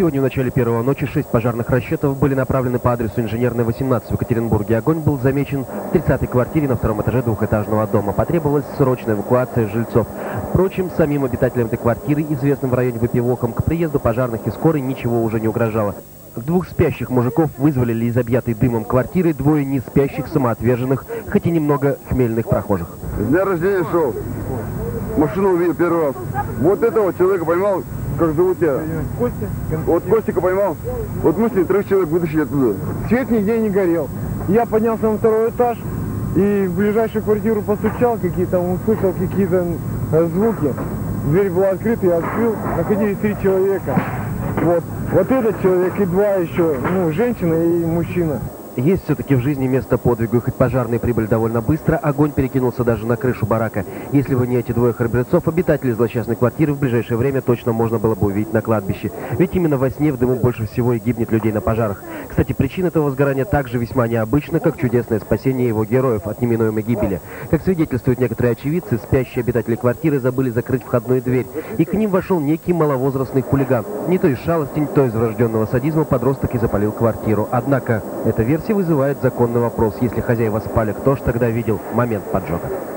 Сегодня в начале первого ночи шесть пожарных расчетов были направлены по адресу Инженерной 18 в Екатеринбурге. Огонь был замечен в 30-й квартире на втором этаже двухэтажного дома. Потребовалась срочная эвакуация жильцов. Впрочем, самим обитателям этой квартиры, известным в районе Выпивоком, к приезду пожарных и скорой ничего уже не угрожало. Двух спящих мужиков вызволили из объятой дымом квартиры двое не спящих самоотверженных, хоть и немного хмельных прохожих. С дня рождения шел. Машину увидел первый раз. Вот этого человека поймал, как зовут тебя? Костя. Вот Костика поймал. Вот мы с трех человек вытащили оттуда. Свет нигде не горел. Я поднялся на второй этаж и в ближайшую квартиру постучал, какие-то, услышал какие-то э, звуки. Дверь была открыта, я открыл, находились три человека. Вот. Вот этот человек и два еще, ну, женщина и мужчина. Есть все-таки в жизни место подвигу, и хоть пожарные прибыли довольно быстро, огонь перекинулся даже на крышу барака. Если бы не эти двое храбрецов, обитателей злосчастной квартиры в ближайшее время точно можно было бы увидеть на кладбище. Ведь именно во сне в дыму больше всего и гибнет людей на пожарах. Кстати, причина этого возгорания также весьма необычна, как чудесное спасение его героев от неминуемой гибели. Как свидетельствуют некоторые очевидцы, спящие обитатели квартиры забыли закрыть входную дверь, и к ним вошел некий маловозрастный хулиган. Не то из шалости, не то из врожденного садизма подросток и запалил квартиру. Однако эта версия вызывает законный вопрос. Если хозяева спали, кто ж тогда видел момент поджога?